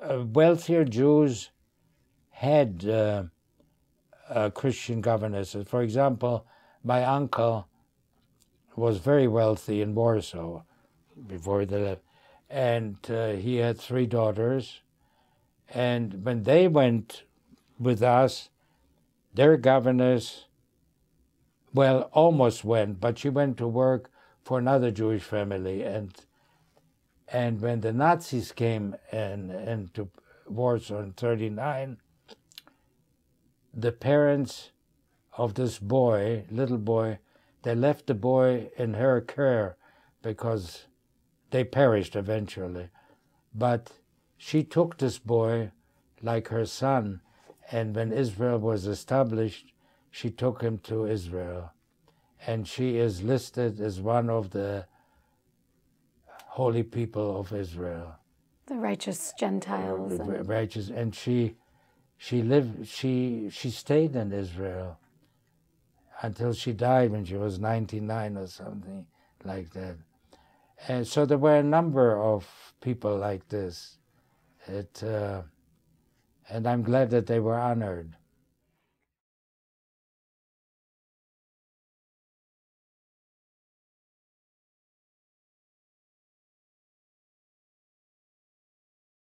uh, wealthier Jews had uh, uh, Christian governesses. For example, my uncle was very wealthy in Warsaw before they left, and uh, he had three daughters. And when they went with us, their governess, well, almost went, but she went to work for another Jewish family, and and when the Nazis came and into Warsaw in 39, the parents of this boy, little boy, they left the boy in her care because they perished eventually. But she took this boy like her son, and when Israel was established, she took him to Israel. And she is listed as one of the holy people of Israel. The righteous Gentiles. And... Righteous, and she, she lived. She she stayed in Israel until she died when she was 99 or something like that. And so there were a number of people like this. It, uh, and I'm glad that they were honored.